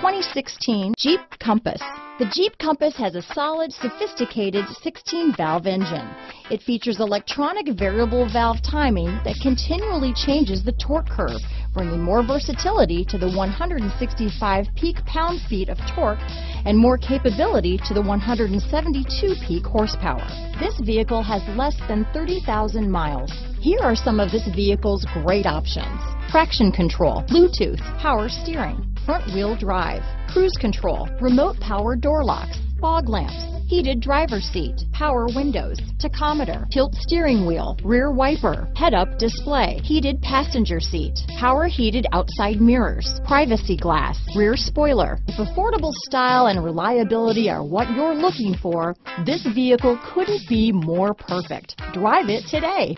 2016 Jeep Compass. The Jeep Compass has a solid, sophisticated 16-valve engine. It features electronic variable valve timing that continually changes the torque curve, bringing more versatility to the 165 peak pound-feet of torque and more capability to the 172 peak horsepower. This vehicle has less than 30,000 miles. Here are some of this vehicle's great options. Traction control, Bluetooth, power steering, front wheel drive, cruise control, remote power door locks, fog lamps, heated driver seat, power windows, tachometer, tilt steering wheel, rear wiper, head-up display, heated passenger seat, power heated outside mirrors, privacy glass, rear spoiler. If affordable style and reliability are what you're looking for, this vehicle couldn't be more perfect. Drive it today.